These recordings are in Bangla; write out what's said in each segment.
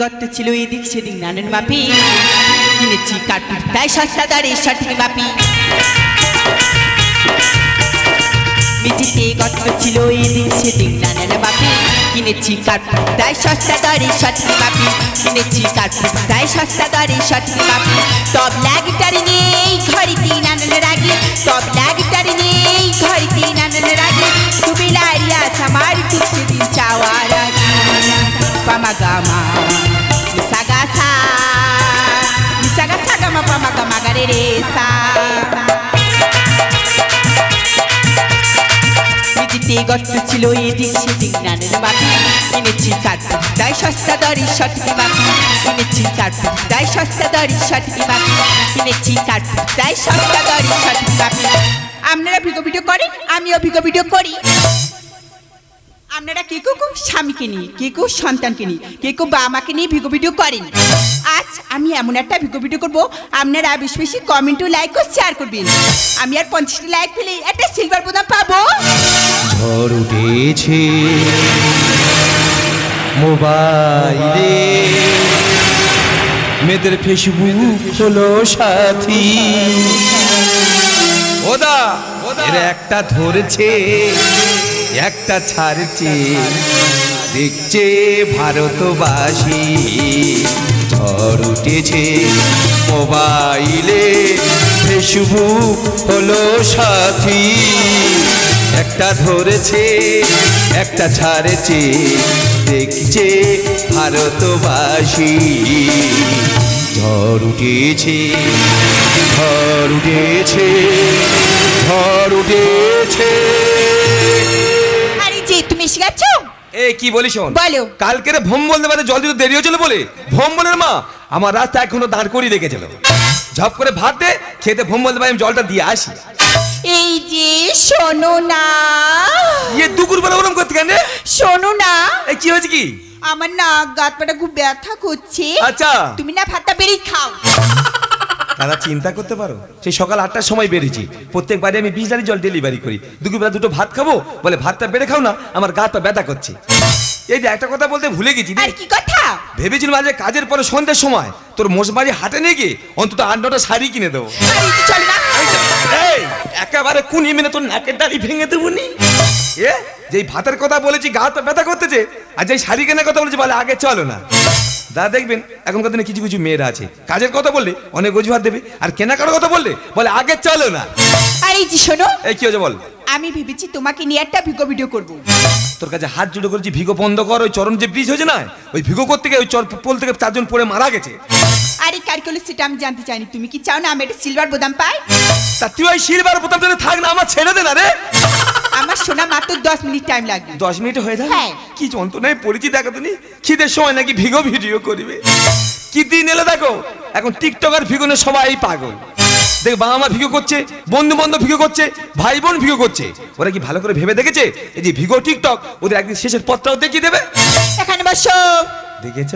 গর্ত ছিল এদিক সেদিক, নানান মাপি। কিনেছি কার্টুন তাই সস্তা দরে সঠিক মাপি। মেঝেতে গর্ত ছিল এদিক সেদিক, নানান মাপি। কিনেছি কার্টুন তাই সস্তা দরে সঠিক মাপি। কিনেছি কার্টুন তাই সস্তা দরে সঠিক মাপি। সব লাগটারি নেই ঘড়িতে নানান রাগি। সব লাগটারি নেই ঘড়িতে নানান রাগি। তুমি লারিয়া আমার ঠিক সেদিন চাওয়ার আগে। Pamagama misagasa. Misagasa gama pamagama gareresa. নিজেতে গর্ত ছিল এদিক সেদিক নানের মাটি কিনেছি কার্টুন তাই সস্তা দরে সঠিক মাটি কিনেছি কার্টুন তাই সস্তা দরে সঠিক মাটি কিনেছি কার্টুন তাই সস্তা দরে সঠিক মাটি আপনারা ভিডিও ভিডিও করেন আমিও ভিডিও ভিডিও করি আপনারা কে কেউ কেউ স্বামীকে নিয়ে কে কেউ সন্তানকে নিয়ে কে কেউ বাবা মাকে নিয়ে ভিগো ভিডিও করেন? আজ আমি এমন একটা ভিডিও ভিডিও করব আপনারা বেশি বেশি কমেন্ট ও লাইক ও শেয়ার করবেন। আমি আর পঞ্চাশটি লাইক পেলে একটা সিলভার বোতাম পাবো। ঝড় উঠেছে মোবাইলে। মেয়েদের ফেসবুক হলো সাথী। ওদা এরা একটা ধরেছে, একটা ছাড়ছে। দেখছে ভারতবাসী, ঝড় উঠেছে মোবাইলে। ফেসবুক হলো সাথী। একটা ধরেছে, একটা ছাড়ছে। দেখছে ভারতবাসী, ঝড় উঠেছে ঝড় উঠেছে। ঝড় উঠেছে। আরে যে তুমি এসে গেছো? এ কি বলিস শোন? বলো। কালকে রে ভোম বলতে পারে জল দিতে দেরি হয়েছিল বলে? ভোম বলের মা আমার রাস্তা এখনও দাঁড় করিয়ে রেখেছিল। ঝপ করে ভাত দে খেতে ভোম বলতে পারি আমি জলটা দিয়ে আসি। এই যে শোনো না। ইয়ে দুপুর বেলা ওরম করতে কেন? শোনো না। এই কি হয়েছে কি? আমার না গাত পাটা খুব ব্যথা করছে। আচ্ছা। তুমি না ভাতটা বেরিয়ে খাও। দাদা চিন্তা করতে পারো? সেই সকাল আটটার সময় বেরিয়েছি। প্রত্যেক বাড়ি আমি বিশ জল ডেলিভারি করি। দুপুরবেলা দুটো ভাত খাব? বলে ভাতটা বেড়ে খাও না আমার গাটা ব্যথা করছে। এই যে একটা কথা বলতে ভুলে গেছি। আর কি কথা? ভেবেছিলাম আজ কাজের পরে সন্ধ্যের সময় তোর মোষবাড়ি হাটে নিয়ে গিয়ে অন্তত আট নটা শাড়ি কিনে দেবো। একেবারে কুনি মেনে তোর নাকের দাড়ি ভেঙে দেবো নি। এ যেই ভাতের কথা বলেছি গা তো ব্যথা করতেছে আর যেই শাড়ি কেনার কথা বলেছি বলে আগে চলো না। দাদা দেখবেন, এখনকার দিনে কিছু কিছু মেয়েরা আছে। কাজের কথা বললে অনেক অজুহাত দেবে, আর কেনাকার কথা বললে বলে, আগে চলো না। শোনো এই কি হয়েছে বল? আমি ভেবেছি তোমাকে নিয়ে একটা ভিগো ভিডিও করব। তোর কাছে হাত জুড়ে করেছি ভিগো বন্ধ কর ওই চরণ যে ব্রিজ হয়েছে না ওই ভিগো করতে গিয়ে ওই চর পোল থেকে চারজন পড়ে মারা গেছে। আরে সেটা আমি জানতে চাইনি তুমি কি চাও না আমি একটা সিলভার বোতাম পাই? তা তুই ওই শিলবার প্রথম থেকে থাক না আমার ছেড়ে দে না রে। আমার শোনা মাত্র দশ মিনিট টাইম লাগবে। দশ মিনিট হয়ে যাবে? হ্যাঁ। কি যন্ত্রণায় পরিচিত দেখা তুমি খিদের সময় নাকি ভিগো ভিডিও করবে। কি দিন এলো দেখো এখন টিকটক আর ভিগোনে সবাই পাগল। দেখ বাবা মা ভিগো করছে বন্ধু বান্ধব ভিগো করছে ভাই বোন ভিগো করছে। ওরা কি ভালো করে ভেবে দেখেছে? এই যে ভিগো টিকটক ওদের একদিন শেষের পথটাও দেখিয়ে দেবে? এখানে বসো। দেখেছ?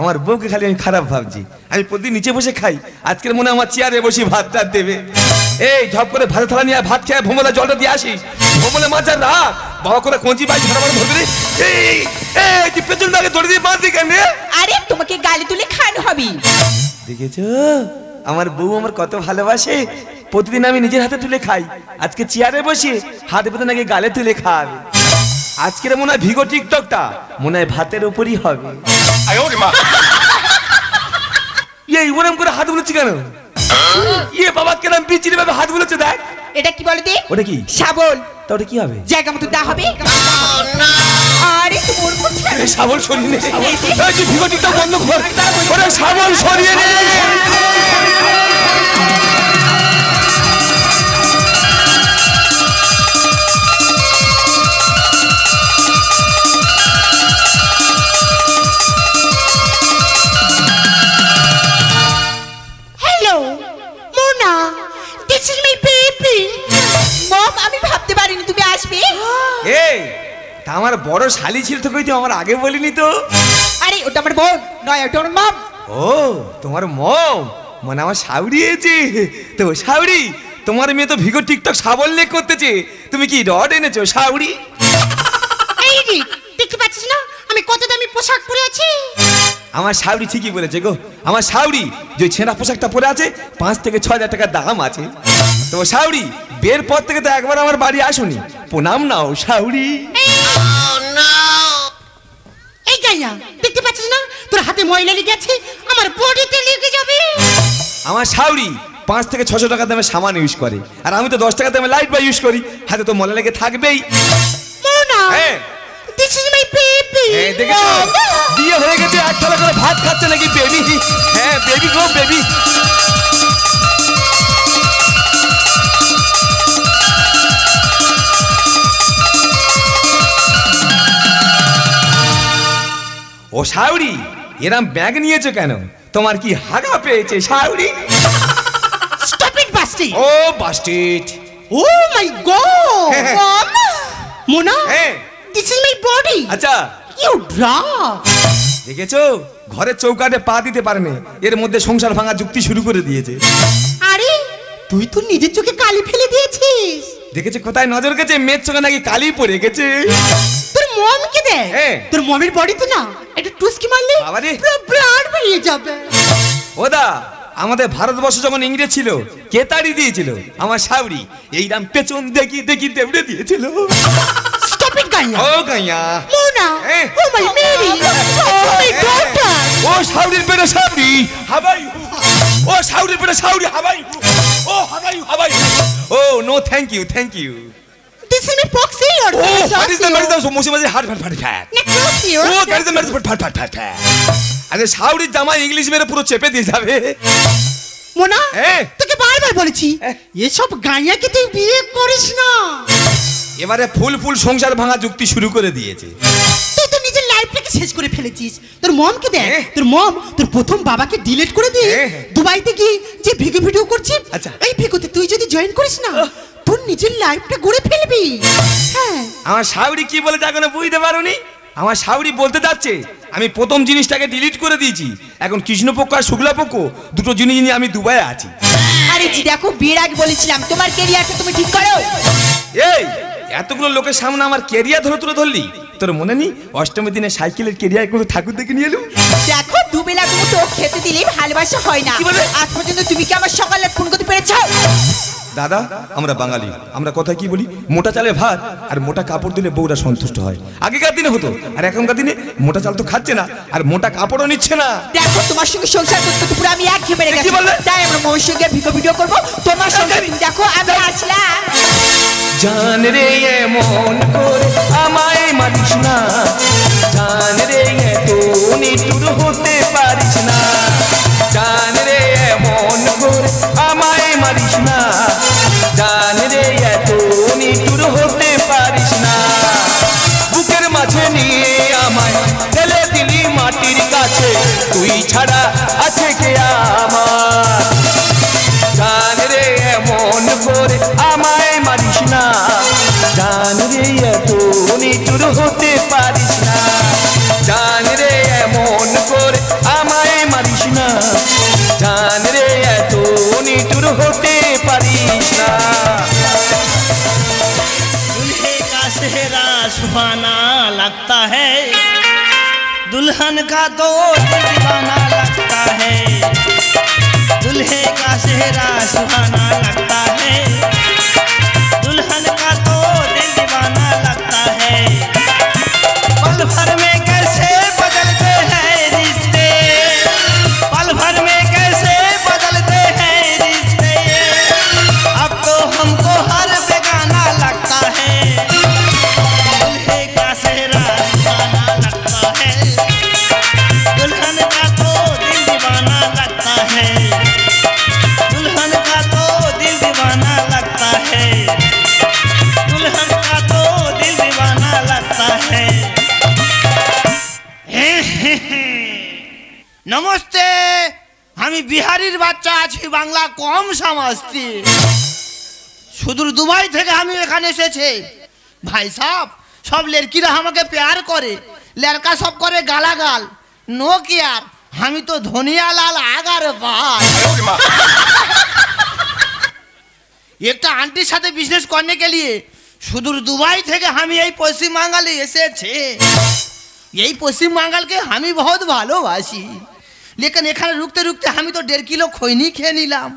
আমার বউকে খালি আমি খারাপ ভাবছি। আমি প্রতিদিন নিচে বসে খাই আজকের মনে আমার চেয়ারে বসে ভাত টাত দেবে। এই ঝপ করে ভাত থালা নিয়ে ভাত খেয়ে ভোমলা জলটা দিয়ে আসি ভোমলে মাছ আর রাখ। বাবা করে কঞ্চি পাই ঝাড়া মারা ধরবে রে। এই এই তুই পেছন দাগে ধরে দিয়ে বাঁধ কেন রে? আরে তোমাকে গালি তুলে খাওয়ানো হবে। দেখেছ? আমার বউ আমার কত ভালোবাসে? প্রতিদিন আমি নিজের হাতে তুলে খাই। আজকে চেয়ারে বসে হাতে পেতে নাকি গালে তুলে খাওয়াবে আজকের মনে হয় ভিগো টিকটকটা মনে হয় ভাতের উপরই হবে। এই ওরম করে হাত বলেছি কেন? ইয়ে বাবা কেন বিচির ভাবে হাত বলেছে দেখ। এটা কি বলো দি? ওটা কি? শাবল। তা ওটা কি হবে? জায়গা মতো দা হবে। আরে তোমার কোথায় এই শাবল সরিয়ে নে। এই তুই ভিগো বন্ধ কর। ওরে শাবল সরিয়ে নে। এই তা আমার বড় শালি ছিল তো কই তুই আমার আগে বলিনি তো। আরে ওটা আমার বোন নয় ওটা আমার মম। ও তোমার মম মানে আমার সাউরি এসেছে তো সাউরি তোমার মেয়ে তো ভিগো টিকটক সাবল্য করতেছে তুমি কি রড এনেছো সাউরি এই রে দেখতে পাচ্ছিস না? আমি কত দামি পোশাক পরে আছি। আমার শাউরি ঠিকই বলেছে গো আমার শাউরি যে ছেঁড়া পোশাকটা পরে আছে পাঁচ থেকে ছ হাজার টাকা দাম আছে। তো শাউরি বের পর থেকে তো একবার আমার বাড়ি আসুনি। প্রণাম নাও শাউরি। এই গাইয়া দেখতে পাচ্ছিস না? তোর হাতে ময়লা লেগে আছে আমার বডিতে লেগে যাবে। আমার শাউরি পাঁচ থেকে ছশো টাকা দামে সামান ইউজ করে। আর আমি তো দশ টাকা দামে লাইট বা ইউজ করি। হাতে তো মলা লেগে থাকবেই। হ্যাঁ। দিস ইজ মাই বেবি দেখেছ? বিয়ে হয়ে গেছে এক থালা করে ভাত খাচ্ছে নাকি বেবি হ্যাঁ বেবি গো বেবি ও শাউরি এরম ব্যাগ নিয়েছো কেন? তোমার কি হাগা পেয়েছে শাউরি? স্টপ ইট বাস্টি ও বাস্টেড ও মাই গড! হ্যাঁ। মোনা হ্যাঁ। দিস ইজ মাই বডি আচ্ছা। ইউ ড্রা দেখেছ? ঘরের চৌকাটে পা দিতে পারেনি। এর মধ্যে সংসার ভাঙা যুক্তি শুরু করে দিয়েছে। আরে তুই তো নিজের চোখে কালি ফেলে দিয়েছিস। দেখেছে কোথায় নজর গেছে? মেয়ের চোখে নাকি কালি পড়ে গেছে। তোর মমকে দে। তোর মমের বডিতে না একটু টুসকি মারলে। পুরো ব্লাড বেরিয়ে যাবে। ওদা আমাদের ভারতবর্ষ যখন ইংরেজ ছিল কে তাড়ি দিয়েছিল? আমার শাউরি। এইরাম পেছন দেখি দেখি দেবড়ে দিয়েছিল। স্টপ ইট গাইয়া। ও গাইয়া। Mona. Oh my Mary oh my daughter ও শাউরির পেটে শাউরি হাবাই ও শাউরির পেটে শাউরি হাবাই ও হাবাই হাবাই ও no thank you thank you আরে জামা ইংলিশ মেরে পুরো চেপে দিয়ে যাবে। মোনা হ্যাঁ। তোকে বারবার বলেছি হ্যাঁ। এসব গাইয়াকে তুই বিয়ে করিস না? এবারে ফুল ফুল সংসার ভাঙা যুক্তি শুরু করে দিয়েছে। তুই তো নিজের লাইফটাকে শেষ করে ফেলেছিস। তোর মমকে দেখ। তোর মম তোর প্রথম বাবাকে ডিলিট করে দিয়ে। দুবাইতে গিয়ে যে ভিডিও ভিডিও করছিস আচ্ছা। এই ভিডিওতে তুই যদি জয়েন করিস না তোর নিজের লাইফটা গড়ে ফেলবি। হ্যাঁ। আমার শাউরি কি বলে তা এখনও বুঝতে পারোনি? আমার শাউরি বলতে যাচ্ছে আমি প্রথম জিনিসটাকে ডিলিট করে দিয়েছি। এখন কৃষ্ণপক্ষ আর শুক্লাপক্ষ দুটো জিনিস নিয়ে আমি দুবাইয়ে আছি। আরে জি দেখো বিয়ের আগে বলেছিলাম তোমার কেরিয়ারটা তুমি ঠিক করো। এই এতগুলো লোকের সামনে আমার কেরিয়ার ধরে তুলে ধরলি? তোর মনে নেই অষ্টমীর দিনে সাইকেলের কেরিয়ার কোনো ঠাকুর দেখে নিয়ে এলুম? দেখো দুবেলা দুটো খেতে দিলেই ভালোবাসা হয় না? আজ পর্যন্ত তুমি কি আমার সকালে ফোন করতে পেরেছ? দাদা আমরা বাঙালি। আমরা কথা কি বলি? মোটা চালে ভাত আর মোটা কাপড় দিলে বউরা সন্তুষ্ট হয়। আগেকার দিনে হতো আর এখনকার দিনে মোটা চাল তো খাচ্ছে না আর মোটা কাপড়ও নিচ্ছে না। দেখো তোমার সঙ্গে সংসার করতে পুরো আমি এক ঘেমে গেছি তাই আমরা মহির সঙ্গে ভিডিও ভিডিও করব। তোমার সঙ্গে দেখো আমি আসলাম। জান রে মন করে আমায় মারিস না। জান রে তো নিটুর হতে পারিস না। জান রে মন করে মারিস না। জান রে এত নিটুর হতে পারিস না। বুকের মাঝে নিয়ে আমায় ফেলে দিলি মাটির কাছে। তুই ছাড়া আছে কে আমার दुल्हन का दोस्त दीवाना लगता है। दूल्हे का सेहरा सुहाना लगता है। আসছি সুদূর দুবাই থেকে আমি এখানে এসেছি। ভাই সাহ সব লেরকিরা আমাকে পেয়ার করে। লেরকা সব করে গালাগাল। নো কেয়ার আমি তো ধনিয়া লাল আগার ভাই। একটা আন্টির সাথে বিজনেস করতে গেলিয়ে, সুদূর দুবাই থেকে আমি এই পশ্চিম বাঙালি এসেছে। এই পশ্চিম বাঙালকে আমি বহুত ভালোবাসি। লেকিন এখানে রুখতে রুখতে আমি তো দেড় কিলো খৈনি খেয়ে নিলাম।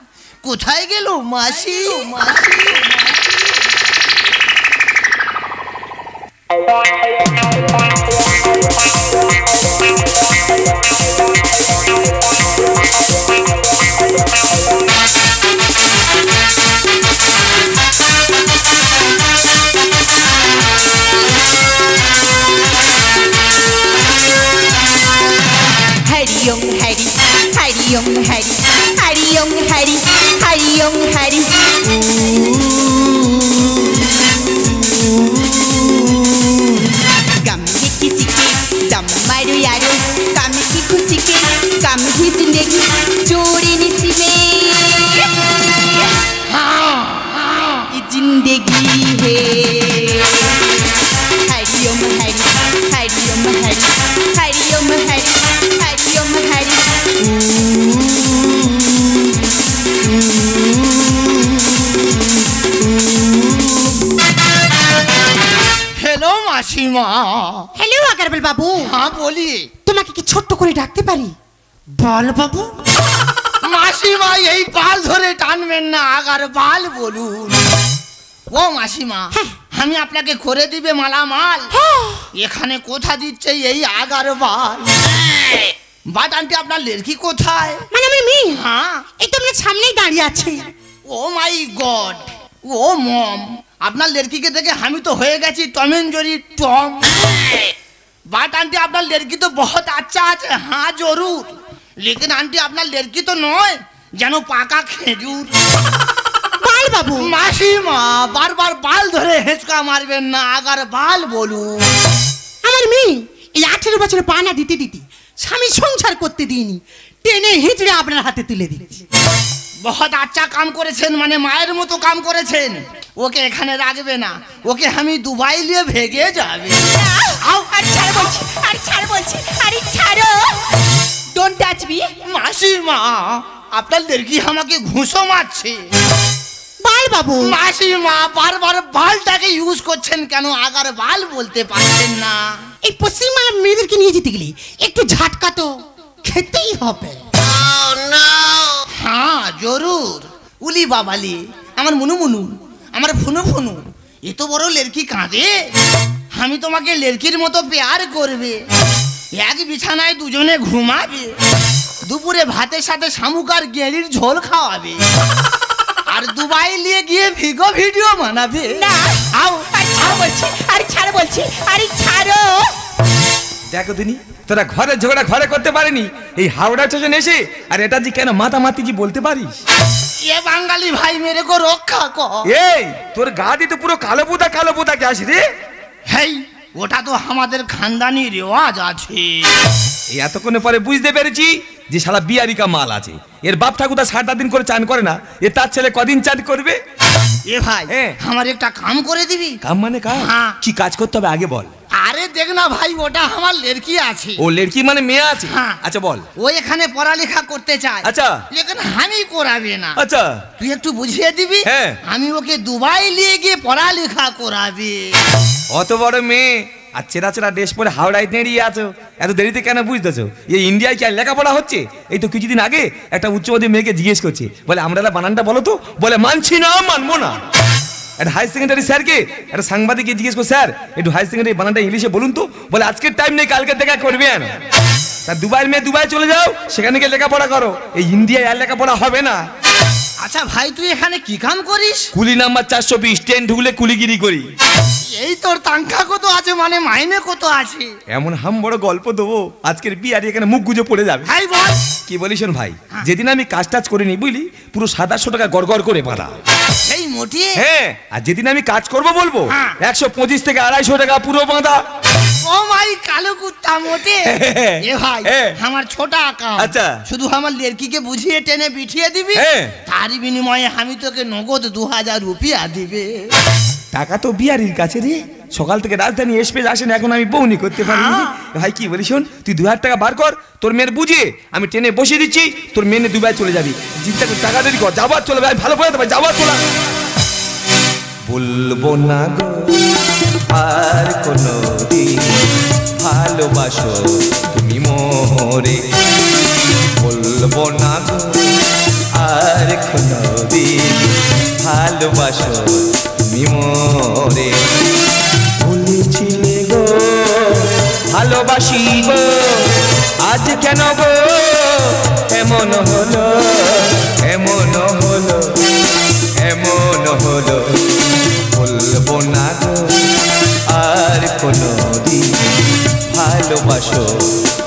কোথায় গেল মাসি? মাসি? हरि বলি। তোমাকে কি ছোট্ট করে ডাকতে পারি? বল বাবু। মাসিমা এই পাল ধরে টানবেন না আগার বাল বলুন। ও মাসিমা আমি আপনাকে করে দিবে মালামাল। এখানে কোথা দিচ্ছে এই আগার বাল? বাট আন্টি আপনার লেরকি কোথায়? মানে আমার মেয়ে? হ্যাঁ। এই তো আমরা সামনেই দাঁড়িয়ে আছে। ও মাই গড ও মম আপনার লড়কিকে দেখে আমি তো হয়ে গেছি Tom. And Jerry Tom but aunty আপনার লড়কি তো বহুত আচ্ছা আছে হ্যাঁ জরুর লেকিন আন্টি আপনার লড়কি তো নয় যেন পাকা খেজুর বাল বাবু মাসি মা বারবার বাল ধরে হেঁচকা মারবেন না আগার বাল বলুন আমার মেয়ে এই আঠেরো বছরে পানা দিতে দিতে স্বামী সংসার করতে দিইনি। টেনে হিঁচড়ে আপনার হাতে তুলে দিয়েছি বহুত আচ্ছা কাম করেছেন মানে মায়ের মতো কাম করেছেন। ওকে এখানে রাখবে না। ওকে আমি দুবাই নিয়ে ভেগে যাবে। আও আর ছাড় বলছি আর ছাড় বলছি আরে ছাড়ো। ডোন্ট টাচ মি মাসিমা আপনার লড়কি আমাকে ঘুষো মারছে? বল বাবু। মাসিমা বারবার বালটাকে ইউজ করছেন কেন? আগার বাল বলতে পারছেন না। এই পশ্চিমবাংলার মেয়েদেরকে নিয়ে যেতে গেলে একটু ঝাটকা তো খেতেই হবে। হ্যাঁ জরুর। উলি বাবালি আমার মুনু মুনু। আমার ফুনু ফুনু এত বড় লেরকি কাঁদে। আমি তোমাকে লেরকির মতো পেয়ার করবে। এক বিছানায় দুজনে ঘুমাবে। দুপুরে ভাতের সাথে শামুক আর গেঁড়ির ঝোল খাওয়াবে। আর দুবাই নিয়ে গিয়ে ভিগো ভিডিও বানাবে। না আও ছাড় বলছি, আরে ছাড় বলছি, আরে ছাড়ো। দেখো দিনি তোরা ঘরে ঝগড়া ঘরে করতে পারিনি। এই হাওড়া স্টেশন এসে আর এটা যে কেন মাতি জি বলতে পারিস? এ বাঙালি ভাই মেরে কো রক্ষা কর। এই তোর গা তো পুরো কালো পুতা কালো পুতা গ্যাস রে। হেই ওটা তো আমাদের খানদানি রেওয়াজ আছে। এতক্ষণে পরে বুঝতে পেরেছি যে শালা বিয়ারিকা মাল আছে। এর বাপ ঠাকুরদা সাত আট দিন করে চান করে না এ তার ছেলে কদিন চান করবে? এ ভাই হ্যাঁ। আমার একটা কাম করে দিবি? কাম মানে কাম? হ্যাঁ। কি কাজ করতে হবে আগে বল। আরে দেখ না ভাই ওটা আমার লেরকি আছে। ও লড়কি মানে মেয়ে আছে? হ্যাঁ। আচ্ছা বল। ও এখানে পড়ালেখা করতে চায়। আচ্ছা। লেকিন আমি করাবে না। আচ্ছা। তুই একটু বুঝিয়ে দিবি? হ্যাঁ। আমি ওকে দুবাই নিয়ে গিয়ে পড়ালেখা করাবে। অত বড় মেয়ে আর চেরা চেরা ড্রেস পরে হাওড়ায় দাঁড়িয়ে আছো। এত দেরিতে কেন বুঝতেছো? এই ইন্ডিয়ায় কি আর লেখাপড়া হচ্ছে? এই তো কিছুদিন আগে একটা উচ্চবাদী মেয়েকে জিজ্ঞেস করছে। বলে আমরা বানানটা বলো তো? বলে মানছি না মানবো না। একটা হাই সেকেন্ডারি স্যারকে একটা সাংবাদিককে জিজ্ঞেস করো, স্যার, একটু হাই সেকেন্ডারি বানানটা ইংলিশে বলুন তো। বলে, আজকের টাইম নেই, কালকে দেখা করবেন তা দুবাইয়ের মেয়ে দুবাই চলে যাও, সেখানে গিয়ে লেখাপড়া করো। এই ইন্ডিয়ায় আর লেখাপড়া হবে না। আচ্ছা ভাই তুই এখানে কি কাম করিস? কুলি নাম্বার চারশো বিশ ট্রেন ঢুকলে কুলিগিরি করি। এই তোর তাঙ্কা কত আছে মানে মাইনে কত আছে? এমন হাম বড় গল্প দেবো আজকের বিয়ারি এখানে মুখ গুজে পড়ে যাবে। ভাই বল। কি বলিস ভাই যেদিন আমি কাজ টাজ করিনি বুঝলি পুরো সাতাশশো টাকা গড়গড় করে বাঁধা এই মোটি হ্যাঁ আর যেদিন আমি কাজ করব বলব হ্যাঁ। একশো পঁচিশ থেকে আড়াইশো টাকা পুরো বাঁধা। ও মাই কালো কুত্তা মোটে। এ ভাই। আমার ছোট আচ্ছা। শুধু আমার লেরকিকে বুঝিয়ে টেনে বিঠিয়ে দিবি। তারই বিনিময়ে আমি তোকে নগদ দু হাজার রুপিয়া দিবে। টাকা তো বিয়ারির কাছে রে। সকাল থেকে রাজধানী এসপেজ আসেন এখন আমি বউনি করতে পারিনি ভাই কি বলি শোন তুই দু হাজার টাকা বার কর তোর মেয়ের বুঝিয়ে আমি ট্রেনে বসিয়ে দিচ্ছি তোর মেয়ে নিয়ে দুবাই চলে যাবি। চিন্তা করে টাকা দেরি কর যাবার চলে ভাই ভালো করে দেবে যাবার চলে। বলব না গো। আর কোনো দিন ভালোবাসা তুমি মোরে। বলব না গো, আর কোনদিন ভালোবাসো তুমি মোরে। বলেছিলে গো, ভালোবাসি গো, আজ কেন গো, এমন হলো?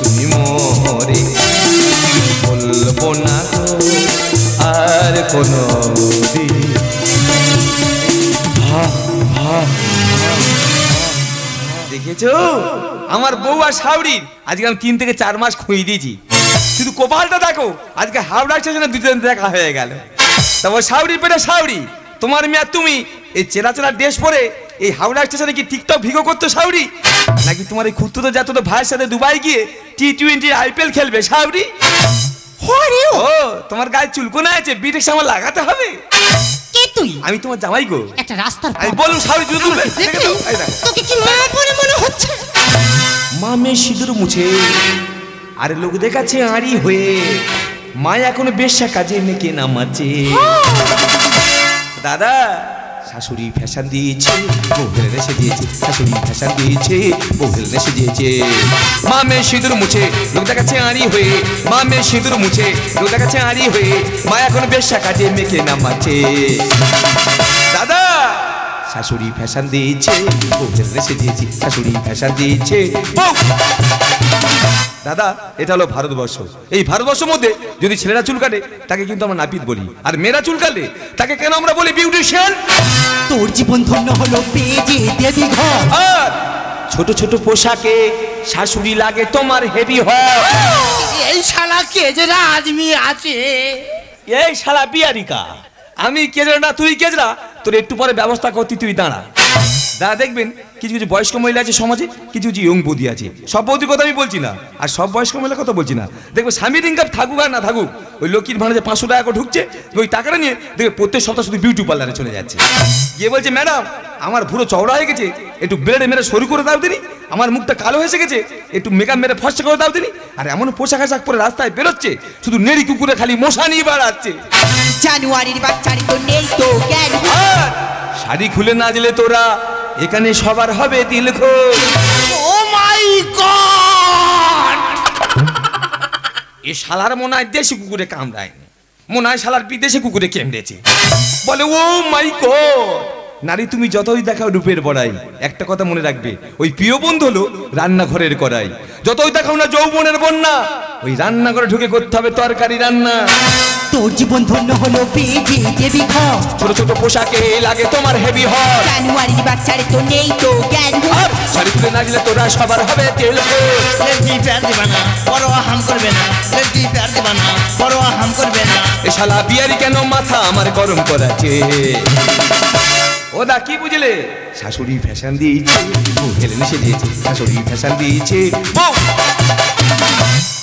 তুমি মোরে। বলব না আর কোনো দেখেছ? আমার বউ আর শাওরির আজকে আমি তিন থেকে চার মাস খুঁয়ে দিয়েছি। শুধু কপালটা দেখো, আজকে হাওড়া স্টেশনে দুজন দেখা হয়ে গেল। তারপর শাওরি পেটে শাওরি তোমার মেয়ে তুমি, এই চেনা চেনা ড্রেস পরে এই হাওড়া স্টেশনে কি টিকটক ভিগো করতো সাউরি নাকি তোমার এই খুঁড়তো যাতো তো ভাইয়ের সাথে দুবাই গিয়ে টি টোয়েন্টি আইপিএল খেলবে সাউরি ও! তোমার গায়ে চুলকোনা আছে বিটেক্স আমার লাগাতে হবে? কে তুই? আমি তোমার জামাই গো। একটা রাস্তার আমি বলুন শাওরি জুতো। তোকে কি মা বলে মনে হচ্ছে? মামে সিঁদুর মুছে আর লোক দেখাচ্ছে আড়ি হয়ে। মা এখন বেশ্যা কাজে মেকে নামাচ্ছে। দাদা শাশুড়ি ফ্যাশন দিয়েছে বৌহেল নেশে দিয়েছে, শাশুড়ি ফ্যাশন দিয়েছে বৌহেল নেশে দিয়েছে। মামে সিঁদুর মুছে, লোক দেখাচ্ছে আড়ি হয়ে মামে সিঁদুর মুছে, লোক দেখাচ্ছে আড়ি হয়ে, মা এখন বেশ্যা কাটে মেকে নামাচ্ছে। দাদা! শাশুড়ি ফ্যাশন দিয়েছে বউহেল এসে দিয়েছে শাশুড়ি ফ্যাশন দিয়েছে। দাদা এটা হলো ভারতবর্ষ। এই ভারতবর্ষের মধ্যে যদি ছেলেরা চুল কাটে তাকে কিন্তু আমরা নাপিত বলি। আর মেয়েরা চুল কাটলে তাকে কেন আমরা বলি বিউটিশিয়ান তোর জীবন ধন্য হলো যে দেবী ঘর। আর ছোট ছোট পোশাকে শাশুড়ি লাগে তোমার হেভি হয়। এই শালা কেজরা আদমি আছে? এই শালা বিয়ারিকা। আমি কেজরা না তুই কেজরা তোর একটু পরে ব্যবস্থা করতি তুই দাঁড়া। দাদা দেখবেন কিছু কিছু বয়স্ক মহিলা আছে সমাজে কিছু কিছু ইয়ং বৌদি আছে। সব বৌদির কথা আমি বলছি না আর সব বয়স্ক মহিলার কথা বলছি না। দেখবে স্বামীর ইনকাম থাকুক আর না থাকুক ওই লক্ষ্মীর ভাড়া যে পাঁচশো টাকা ঢুকছে ওই টাকাটা নিয়ে দেখবে প্রত্যেক সপ্তাহ শুধু বিউটি পার্লারে চলে যাচ্ছে। গিয়ে বলছে ম্যাডাম আমার ভুরো চওড়া হয়ে গেছে একটু ব্লেডে মেরে সরু করে দাও দিনি আমার মুখটা কালো হয়ে গেছে একটু মেকআপ মেরে ফসা করে দাও দিনি আর এমন পোশাক আশাক পরে রাস্তায় বেরোচ্ছে শুধু নেড়ি কুকুরে খালি মশা নিয়ে বেড়াচ্ছে। জানুয়ারির বাচ্চারি তো নেই তো জ্ঞান। শাড়ি খুলে না দিলে তোরা এখানে সবার হবে দিল ও মাই গড! এ শালার মনে হয় দেশি কুকুরে কামড়ায়নি মনে হয় শালার বিদেশি কুকুরে কেমড়েছে। বলে ও মাই গড! নারী তুমি যতই দেখাও রূপের বড়াই একটা কথা মনে রাখবে ওই প্রিয় বন্ধু হলো রান্নাঘরের কড়াই। যতই দেখাও না যৌবনের বন্যা ওই রান্নাঘরে ঢুকে করতে হবে তরকারি রান্না। তোর জীবন ধন্য হলো দেবী ঘর। ছোট ছোট পোশাকে লাগে তোমার হেভি হয় বাচ্চারি তো নেই তো জ্ঞান শাড়ি খুলে না দিলে তোরা সবার হবে তেল। প্যার দিবা না পরোয়া হাম করবে না। লেডি প্যার দিবা না পরোয়া হাম করবে না। এ শালা বিয়ারি কেন মাথা আমার গরম করাছে ও দা কি বুঝলে? শাশুড়ি ফ্যাশন দিয়েছে ও হেলে নিষে দিয়েছে শাশুড়ি ফ্যাশন দিয়েছে। বউ!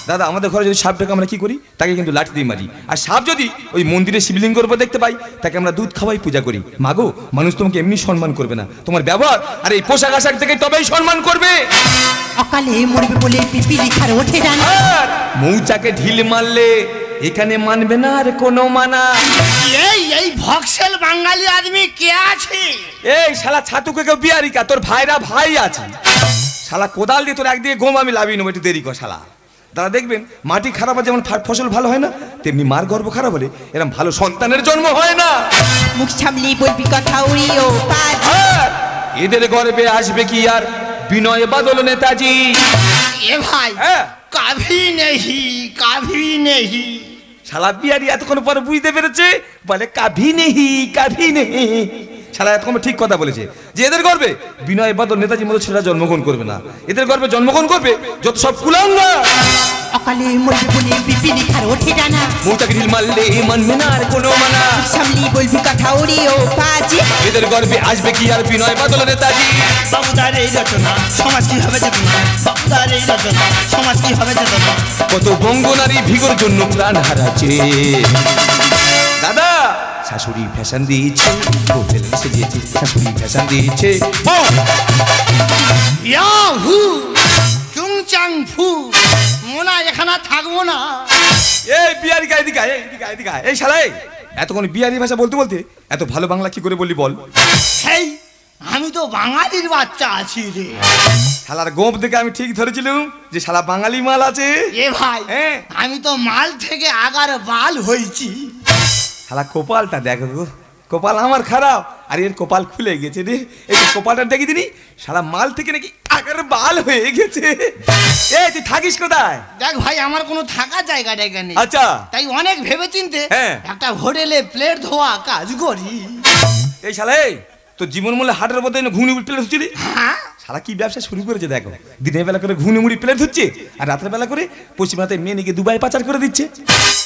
দাদা আমাদের ঘরে যদি সাপ দেখে আমরা কি করি? তাকে কিন্তু লাঠি দিয়ে মারি। আর সাপ যদি ওই মন্দিরে শিবলিঙ্গের উপর দেখতে পাই তাকে আমরা দুধ খাওয়াই পূজা করি। মাগো মানুষ তোমাকে এমনি সম্মান করবে না। তোমার ব্যবহার আর এই পোশাক আশাক থেকে তবেই সম্মান করবে। অকালে মরবে বলে পিপি লিখার ওঠে মৌচাকে ঢিল মারলে এখানে মানবে না আর কোনো মানা। এই এই ভক্সেল বাঙালি আদমি কে আছে? এই শালা ছাতুকে কেউ বিয়ারিকা তোর ভাইরা ভাই আছে। শালা কোদাল দিয়ে তোর একদিকে গোম আমি লাভি নেব একটু দেরি কর শালা। দাদা দেখবেন মাটি খারাপ হয় যেমন ফসল ভালো হয় না তেমনি মার গর্ব খারাপ হলে এরকম ভালো সন্তানের জন্ম হয় না। মুখ সামলি বলবি কথা উড়িও আর এদের গর্বে আসবে কি আর? বিনয় বাদল নেতাজি। এ ভাই হ্যাঁ। কাভি নেহি কাভি নেহি। শালা বিহারি এতক্ষণ পরে বুঝতে পেরেছে? বলে কাভি নেহি কাভি নেহি। শালা এতক্ষণ ঠিক কথা বলেছে। যে এদের গর্বে বিনয় বাদল নেতাজির মতো ছেলেরা জন্মগ্রহণ করবে না। এদের গর্বে জন্মগ্রহণ করবে যত সব কুলাঙ্গা। অকালে মরবে বলে লিখার ওঠে ডানা মৌচাকে ঢিল মারলে মানবে না আর কোনো মানা। সামলি বলবি কথা উড়িও পাজি। এদের গর্বে আসবে কি আর বিনয় বাদল নেতাজি? বাবুদার এই রচনা সমাজ কি হবে চেতনা বাবুদার এই রচনা সমাজ কি হবে চেতনা কত বঙ্গ নারী ভিগর জন্য প্রাণ হারাচ্ছে। দাদা! শাশুড়ি ফ্যাশন দিয়েছে বউ ফেলে এসে দিয়েছে শাশুড়ি ফ্যাশন দিয়েছে। বউ! ইয়াহু! চুংচাং আর থাকব না। এই বিহারি গায়ে দিকা এই দিকা এদিকা এই শালাই এতক্ষণ বিহারি ভাষা বলতে বলতে এত ভালো বাংলা কি করে বললি বল? সেই আমি তো বাঙালির বাচ্চা আছি রে। শালার গোপ দেখে আমি ঠিক ধরেছিলাম যে শালা বাঙালি মাল আছে। এ ভাই হ্যাঁ। আমি তো মাল থেকে আগার বাল হয়েছি শালা কপালটা দেখো গো। কপাল আমার খারাপ। আর এর কপাল খুলে গেছে রে। এই কপালটা দেখি দিনি। শালা মাল থেকে নাকি আগার বাল হয়ে গেছে। এই তুই থাকিস কোথায়? দেখ ভাই আমার কোনো থাকার জায়গা টায়গা নেই। আচ্ছা। তাই অনেক ভেবে চিনতে হ্যাঁ। একটা হোটেলে প্লেট ধোয়া কাজ করি। এই শালা এই তোর জীবন মূল্যে হাটের মধ্যে ঘুগনি প্লেট হচ্ছে রে। হ্যাঁ? শালা কি ব্যবসা শুরু করেছে দেখো? দিনের বেলা করে ঘুগনি মুড়ি প্লেট হচ্ছে আর রাতের বেলা করে পশ্চিমাতে মেয়ে নিয়ে দুবাই পাচার করে দিচ্ছে।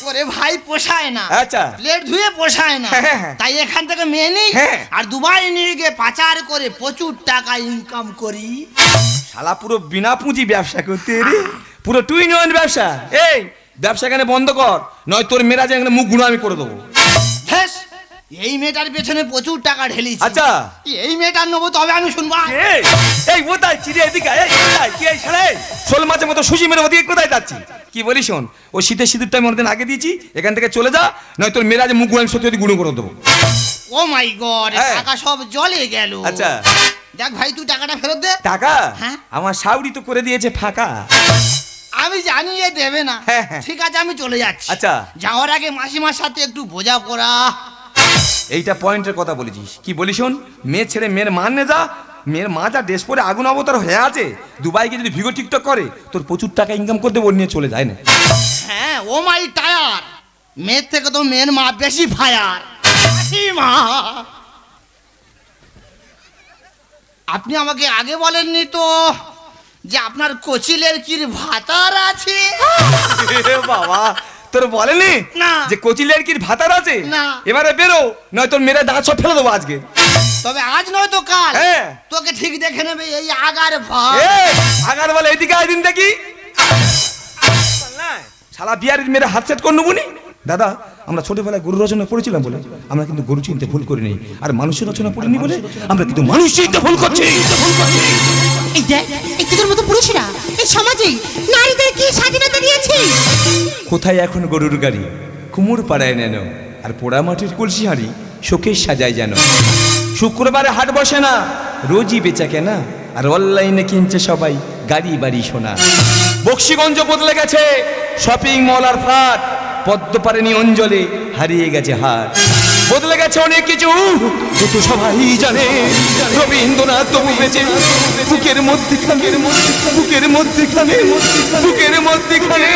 ওরে ভাই পোষায় না। আচ্ছা। প্লেট ধুয়ে পোষায় না। হ্যাঁ, হ্যাঁ। তাই এখান থেকে মেয়ে নেই হ্যাঁ। আর দুবাই নিয়ে গিয়ে পাচার করে প্রচুর টাকা ইনকাম করি। শালা পুরো বিনা পুঁজি ব্যবসা করতে রে। পুরো টু ইন ওয়ান ব্যবসা। এই ব্যবসা এখানে বন্ধ কর নয় তোর মেয়েরা যে এখানে মুখ গুঁড়ো আমি করে দেবো। এই মেয়েটার পেছনে প্রচুর টাকা ঢেলেছি। আচ্ছা। এই মেয়েটার নেব তবে আমি শুনব। এই, কোথায়? চিড়ে এদিকে এই কি এই শালা মাছের মতো সুশি মেরে ওদিকে কোথায় যাচ্ছি? কি বলি শোন? ও শীতের সিঁদুরটা আমি অনেকদিন আগে দিয়েছি এখান থেকে চলে যা নয় তোর মেয়েরা যে মুখ গুঁড়ো সত্যি গুঁড়ো করে দেবো। ও মাই গড হ্যাঁ। টাকা সব জলে গেল। আচ্ছা। দেখ ভাই তুই টাকাটা ফেরত দে। টাকা? হ্যাঁ। আমার সাউরি তো করে দিয়েছে ফাঁকা। আমি জানি এ দেবে না। হ্যাঁ, হ্যাঁ। ঠিক আছে আমি চলে যাচ্ছি। আচ্ছা। যাওয়ার আগে মাসিমার সাথে একটু বোঝা পড়া এইটা পয়েন্টের কথা বলেছিস। কি বলি শোন? মেয়ে ছেড়ে মেয়ের মান যা। মেয়ের মা যা ড্রেস পরে আগুন অবতার হয়ে আছে দুবাইকে যদি ভিগো টিকটক করে তোর প্রচুর টাকা ইনকাম করতে ওর নিয়ে চলে যায় না। হ্যাঁ ও মাই টায়ার। মেয়ের থেকে তো মেয়ের মা বেশি ফায়ার। মা। আপনি আমাকে আগে বলেননি তো যে আপনার কোচিলের কির ভাতার আছে? বাবা তোর বলেনি যে কচিলের কি ভাতার আছে? এবারে বেরো নয় তোর মেয়েরা দাঁত সব ফেলে দেবো আজকে। তবে আজ নয় তো কাল। হ্যাঁ। তোকে ঠিক দেখে নেবে এই আগার ভাত। এ আগার বলে এদিকে আয় দিন দেখি। শালা বিয়ারের মেয়েরা হাত সেট করে নেবুনি দাদা আমরা ছোটবেলায় গুরু রচনা পড়েছিলাম বলে। আমরা কিন্তু গরু চিনতে ভুল করিনি। আর মানুষের রচনা পড়িনি বলে আমরা কিন্তু মানুষ চিনতে ভুল করছি। ভুল করছি এই দেখ এই তোদের মতো পুরুষরা এই সমাজে নারীদের কি স্বাধীনতা দিয়েছে? কোথায় এখন গরুর গাড়ি? কুমুর পাড়ায় নেন আর পোড়া মাটির কলসি হাঁড়ি শোকের সাজায় যেন। শুক্রবারে হাট বসে না, রোজই বেচা কেনা, আর অনলাইনে কিনছে সবাই গাড়ি বাড়ি সোনা। বক্সিগঞ্জ বদলে গেছে শপিং মল আর ফ্ল্যাট পদ্ম পারেনি অঞ্জলে হারিয়ে গেছে হাট। বদলে গেছে অনেক কিছু। কিন্তু সবাই জানে, রবীন্দ্রনাথ তবু বেঁচে বুকের মধ্যে খানের মধ্যে বুকের মধ্যে খানের মধ্যে বুকের মধ্যেখানে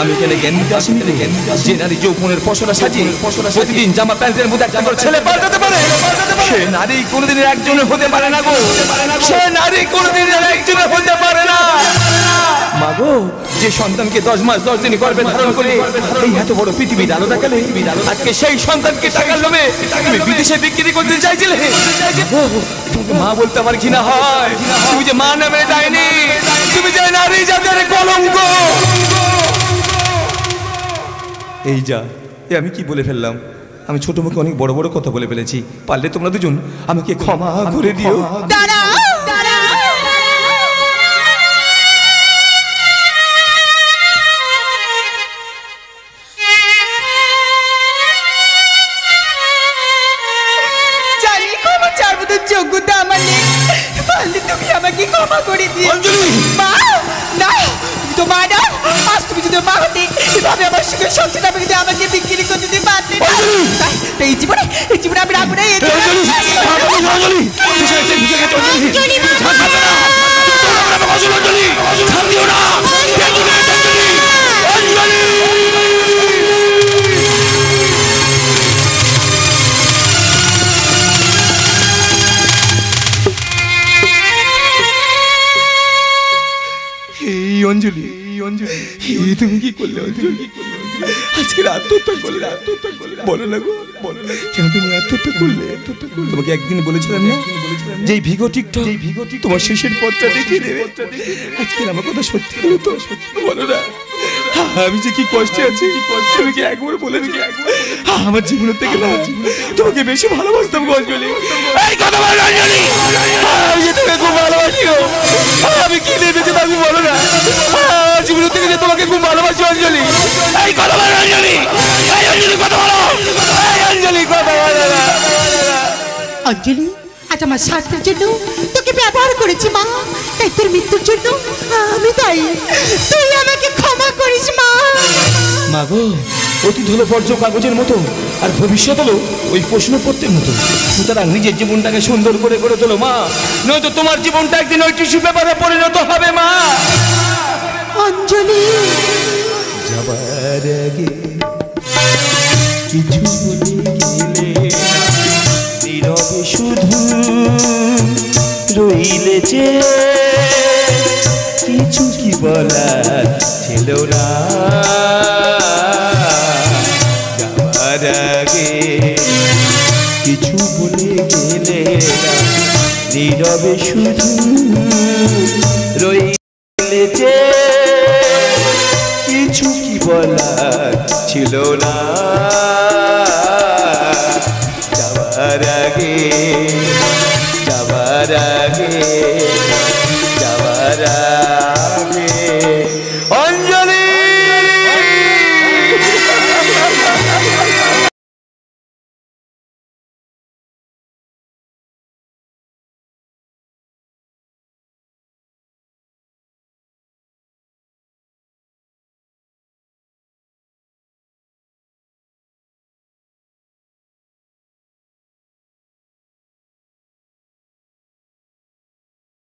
আমি রে যে নারী যৌবনের পশলা সাজিয়ে প্রতিদিন জামা প্যান্টের মধ্যে একটা করে ছেলে পাল্টাতে পারে। সে নারী একজনের হতে পারে না গো। সে নারী একজনের হতে পারে না। যে সন্তানকে দশ মাস, দশ দিন ধারণ করে এই এত বড় পৃথিবীর আলো দেখালে, আজকে সেই সন্তানকে টাকার লোভে তুমি বিদেশে বিক্রি করতে চাইছিলে মা বলতে আমার ঘৃণা হয়। তুমি যে মা নামে যায়নি তুমি যে নারী জাতের কলঙ্ক এই যা এ আমি কি বলে ফেললাম? আমি ছোট মুখে অনেক বড় বড় কথা বলে ফেলেছি। পারলে তোমরা দুজন আমাকে ক্ষমা করে দিও। 지브라 브라 브라 예. 어저리 어저리 부셔야 부셔야 어저리. 잠깐만. 어저리 어저리 장기훈아. 대구의 어저리 어저리. 이 언저리 이 언저리 이 등기 꼴 언저리. আমি যে কি কষ্টে আছি একবার বলে আমার জীবনের থেকে তোমাকে বেশি ভালোবাসতাম আমি যে খুব ভালোবাসি আমি কি নিয়ে বেঁচে বলো না? জীবনের থেকে যে তোমাকে খুব ভালোবাসি, অঞ্জলি। আজ আমার স্বার্থের জন্য তোকে ব্যবহার করেছি মা। তাই তোর মৃত্যুর জন্য আমি তাই তুই আমাকে ক্ষমা করিস মা। মা গো অতীত হলো বর্জ্য কাগজের মতো আর ভবিষ্যৎ হলো ওই প্রশ্নপত্রের মতো। সুতরাং নিজের জীবনটাকে সুন্দর করে করে তোলো মা। নয়তো তোমার জীবনটা একদিন ওই টিস্যু পেপারে পরিণত হবে মা। অঞ্জলি। যাবার আগে কিছু বলে গেলে রইলে কিছু কি বলার ছিল না? যাবার আগে কিছু বলে গেলে নীরবে শুধু রইলে যে কিছু কি বলার ছিল না?